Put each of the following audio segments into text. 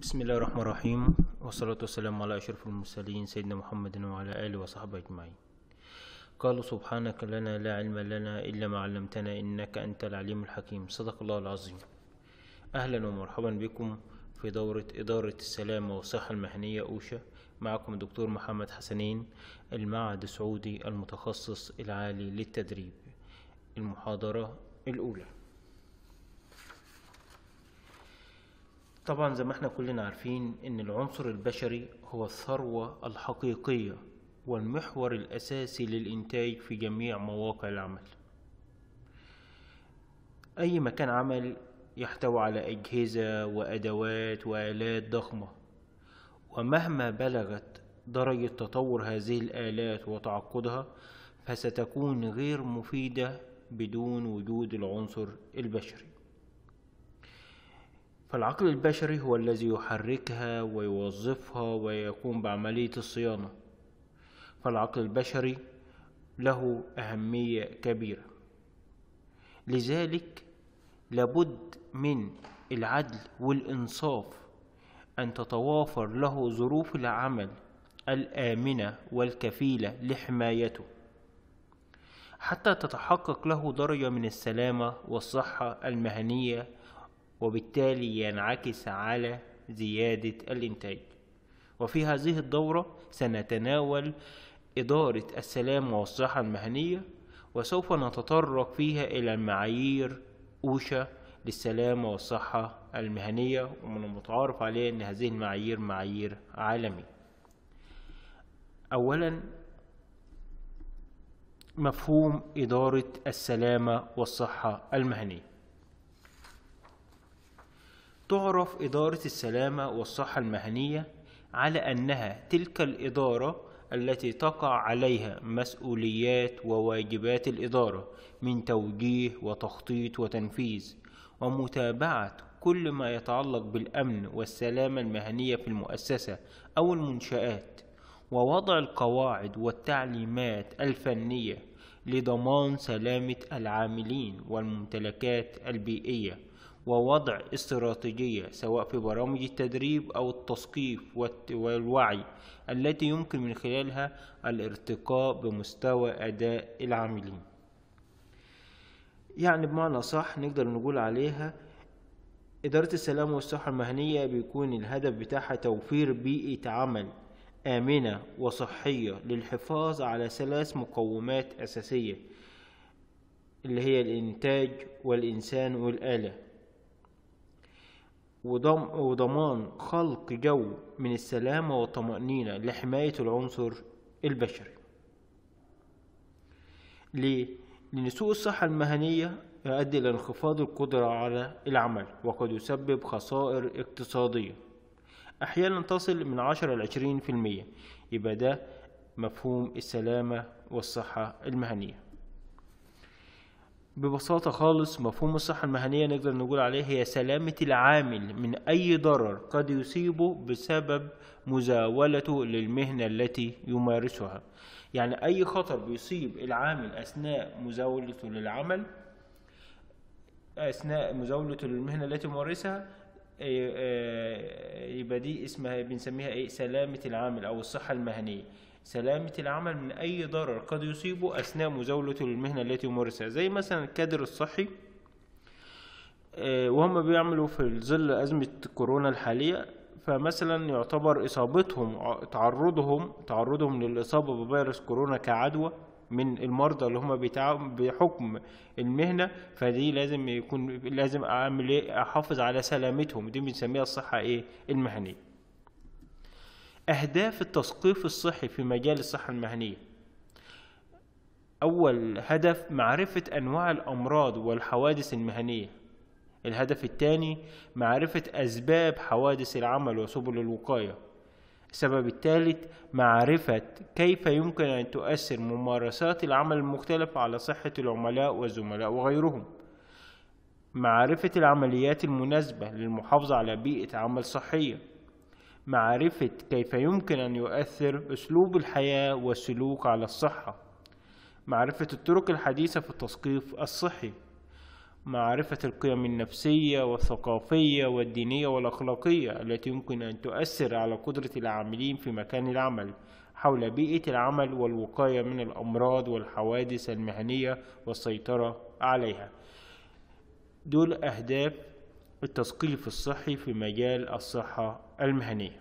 بسم الله الرحمن الرحيم والصلاة والسلام على أشرف المرسلين سيدنا محمد وعلى آله وصحبه أجمعين قالوا سبحانك لنا لا علم لنا إلا ما علمتنا إنك أنت العليم الحكيم صدق الله العظيم أهلا ومرحبا بكم في دورة إدارة السلامة والصحة المهنية أوشا معكم الدكتور محمد حسنين المعهد السعودي المتخصص العالي للتدريب المحاضرة الأولى طبعا زي ما إحنا كلنا عارفين إن العنصر البشري هو الثروة الحقيقية والمحور الأساسي للإنتاج في جميع مواقع العمل. أي مكان عمل يحتوي على أجهزة وأدوات وآلات ضخمة ومهما بلغت درجة تطور هذه الآلات وتعقدها فستكون غير مفيدة بدون وجود العنصر البشري. فالعقل البشري هو الذي يحركها ويوظفها ويقوم بعملية الصيانة. فالعقل البشري له أهمية كبيرة. لذلك لابد من العدل والإنصاف أن تتوافر له ظروف العمل الآمنة والكفيلة لحمايته. حتى تتحقق له درجة من السلامة والصحة المهنية وبالتالي ينعكس على زيادة الإنتاج. وفي هذه الدورة سنتناول إدارة السلامة والصحة المهنية وسوف نتطرق فيها إلى المعايير أوشا للسلامة والصحة المهنية ومن المتعارف عليه أن هذه المعايير معايير عالمية. أولا مفهوم إدارة السلامة والصحة المهنية. تعرف إدارة السلامة والصحة المهنية على أنها تلك الإدارة التي تقع عليها مسؤوليات وواجبات الإدارة من توجيه وتخطيط وتنفيذ ومتابعة كل ما يتعلق بالأمن والسلامة المهنية في المؤسسة أو المنشآت ووضع القواعد والتعليمات الفنية لضمان سلامة العاملين والممتلكات البيئية ووضع استراتيجية سواء في برامج التدريب أو التثقيف والوعي التي يمكن من خلالها الارتقاء بمستوى أداء العاملين. يعني بمعنى صح نقدر نقول عليها إدارة السلامة والصحة المهنية بيكون الهدف بتاعها توفير بيئة عمل آمنة وصحية للحفاظ على ثلاث مقومات أساسية اللي هي الإنتاج والإنسان والآلة. وضمان خلق جو من السلامة والطمأنينة لحماية العنصر البشري. ليه؟ لأن سوء الصحة المهنية يؤدي إلى انخفاض القدرة على العمل وقد يسبب خسائر اقتصادية. أحيانا تصل من عشرة لعشرين في المية. يبقى ده مفهوم السلامة والصحة المهنية. ببساطة خالص مفهوم الصحة المهنية نقدر نقول عليه هي سلامة العامل من أي ضرر قد يصيبه بسبب مزاولته للمهنة التي يمارسها. يعني أي خطر بيصيب العامل أثناء مزاولته للعمل أثناء مزاولته للمهنة التي يمارسها دي اسمها بنسميها إيه؟ سلامة العامل أو الصحة المهنية. سلامة العمل من أي ضرر قد يصيبه أثناء مزاولته للمهنة التي يمارسها. زي مثلا الكادر الصحي وهم بيعملوا في ظل أزمة كورونا الحالية فمثلا يعتبر إصابتهم تعرضهم تعرضهم للإصابة بفيروس كورونا كعدوى من المرضى اللي هم بحكم المهنة فدي لازم يكون لازم أعمل إيه أحافظ على سلامتهم. دي بنسميها الصحة إيه؟ المهنية. أهداف التثقيف الصحي في مجال الصحة المهنية. أول هدف معرفة أنواع الأمراض والحوادث المهنية. الهدف الثاني معرفة أسباب حوادث العمل وسبل الوقاية. السبب الثالث معرفة كيف يمكن أن تؤثر ممارسات العمل المختلفة على صحة العملاء والزملاء وغيرهم. معرفة العمليات المناسبة للمحافظة على بيئة عمل صحية. معرفة كيف يمكن أن يؤثر أسلوب الحياة والسلوك على الصحة. معرفة الطرق الحديثة في التثقيف الصحي. معرفة القيم النفسية والثقافية والدينية والأخلاقية التي يمكن أن تؤثر على قدرة العاملين في مكان العمل حول بيئة العمل والوقاية من الأمراض والحوادث المهنية والسيطرة عليها. دول أهداف التثقيف الصحي في مجال الصحة المهنية.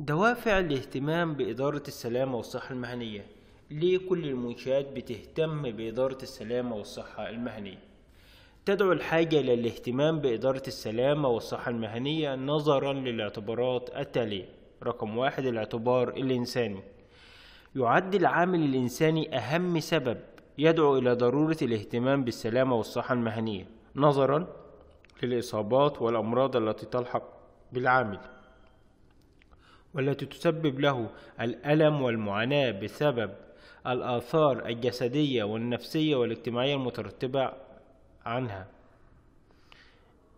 دوافع الاهتمام بإدارة السلامة والصحة المهنية. ليه كل المنشآت بتهتم بإدارة السلامة والصحة المهنية. تدعو الحاجة إلى الاهتمام بإدارة السلامة والصحة المهنية نظرا للاعتبارات التالية. رقم واحد الاعتبار الإنساني. يعد العامل الإنساني أهم سبب يدعو إلى ضرورة الاهتمام بالسلامة والصحة المهنية نظرا للإصابات والأمراض التي تلحق بالعامل والتي تسبب له الألم والمعاناة بسبب الآثار الجسدية والنفسية والاجتماعية المترتبة عنها.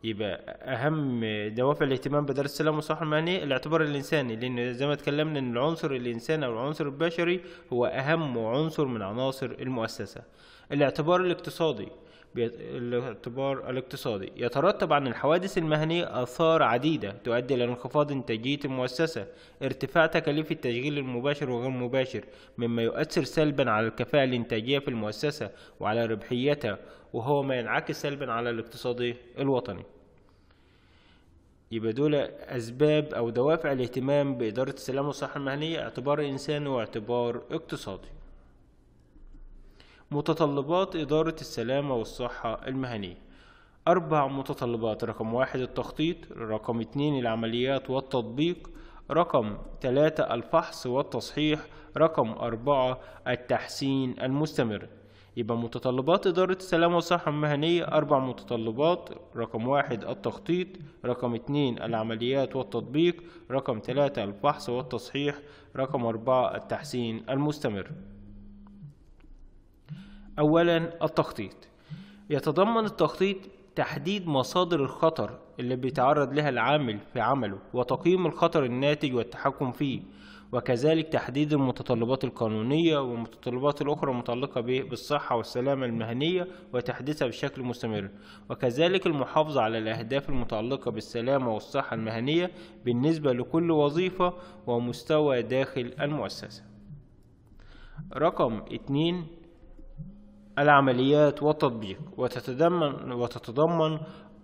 يبقى أهم دوافع الاهتمام بدرس السلام والصحة المهنية الاعتبار الإنساني لأن زي ما اتكلمنا إن العنصر الإنساني أو العنصر البشري هو أهم عنصر من عناصر المؤسسة. الاعتبار الاقتصادي الاعتبار الاقتصادي. يترتب عن الحوادث المهنية آثار عديدة تؤدي إلى انخفاض إنتاجية المؤسسة ارتفاع تكاليف التشغيل المباشر وغير المباشر مما يؤثر سلبا على الكفاءة الإنتاجية في المؤسسة وعلى ربحيتها وهو ما ينعكس سلبا على الاقتصاد الوطني. يبقى دول أسباب أو دوافع الاهتمام بإدارة السلامة والصحة المهنية اعتبار إنساني واعتبار اقتصادي. متطلبات إدارة السلامة والصحة المهنية. أربع متطلبات رقم واحد التخطيط رقم اتنين العمليات والتطبيق رقم ثلاثة الفحص والتصحيح رقم أربعة التحسين المستمر. يبقى متطلبات إدارة السلامة والصحة المهنية أربع متطلبات رقم واحد التخطيط رقم اتنين العمليات والتطبيق رقم ثلاثة الفحص والتصحيح رقم أربعة التحسين المستمر. أولا التخطيط. يتضمن التخطيط تحديد مصادر الخطر اللي بيتعرض لها العامل في عمله وتقييم الخطر الناتج والتحكم فيه وكذلك تحديد المتطلبات القانونية والمتطلبات الأخرى المتعلقة بالصحة والسلامة المهنية وتحديثها بشكل مستمر. وكذلك المحافظة على الأهداف المتعلقة بالسلامة والصحة المهنية بالنسبة لكل وظيفة ومستوى داخل المؤسسة. رقم اتنين العمليات والتطبيق وتتضمن وتتضمن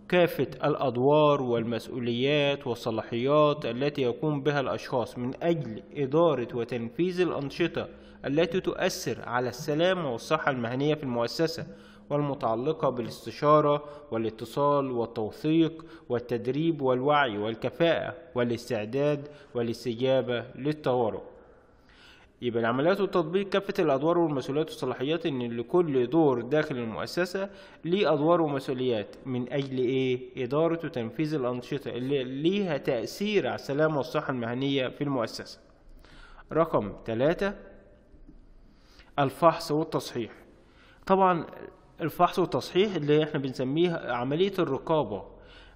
كافة الأدوار والمسؤوليات والصلاحيات التي يقوم بها الأشخاص من أجل إدارة وتنفيذ الأنشطة التي تؤثر على السلامة والصحة المهنية في المؤسسة والمتعلقة بالاستشارة والاتصال والتوثيق والتدريب والوعي والكفاءة والاستعداد والاستجابة للطوارئ يبقى العمليات والتطبيق كافة الأدوار والمسؤوليات والصلاحيات إن لكل دور داخل المؤسسة ليه أدوار ومسؤوليات من أجل إيه؟ إدارة وتنفيذ الأنشطة اللي ليها تأثير على السلامة والصحة المهنية في المؤسسة. رقم ثلاثة الفحص والتصحيح. طبعا الفحص والتصحيح اللي إحنا بنسميها عملية الرقابة.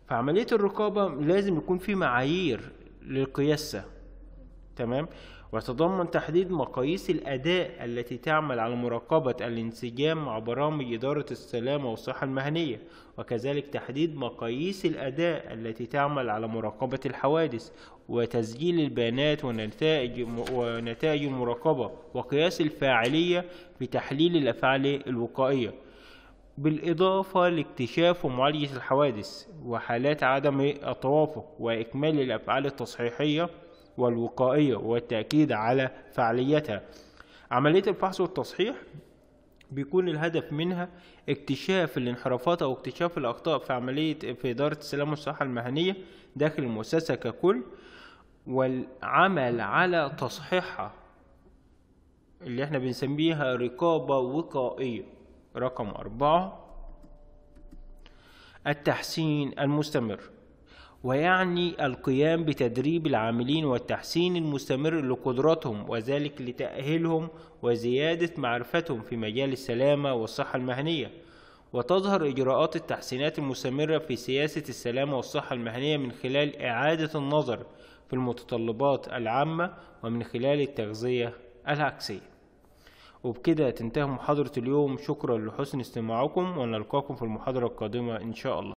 فعملية الرقابة لازم يكون في معايير للقياسة تمام ويتضمن تحديد مقاييس الأداء التي تعمل على مراقبة الانسجام مع برامج إدارة السلامة والصحة المهنية وكذلك تحديد مقاييس الأداء التي تعمل على مراقبة الحوادث وتسجيل البيانات ونتائج ونتائج المراقبة وقياس الفاعلية في تحليل الأفعال الوقائية. بالإضافة لاكتشاف ومعالجة الحوادث وحالات عدم التوافق وإكمال الأفعال التصحيحية والوقائية والتأكيد على فعاليتها عملية الفحص والتصحيح بيكون الهدف منها اكتشاف الانحرافات أو اكتشاف الأخطاء في عملية في إدارة السلامة والصحة المهنية داخل المؤسسة ككل والعمل على تصحيحها اللي إحنا بنسميها رقابة وقائية. رقم أربعة التحسين المستمر. ويعني القيام بتدريب العاملين والتحسين المستمر لقدراتهم وذلك لتأهيلهم وزيادة معرفتهم في مجال السلامة والصحة المهنية. وتظهر إجراءات التحسينات المستمرة في سياسة السلامة والصحة المهنية من خلال إعادة النظر في المتطلبات العامة ومن خلال التغذية العكسية. وبكده تنتهي محاضرة اليوم. شكرا لحسن استماعكم ونلقاكم في المحاضرة القادمة إن شاء الله.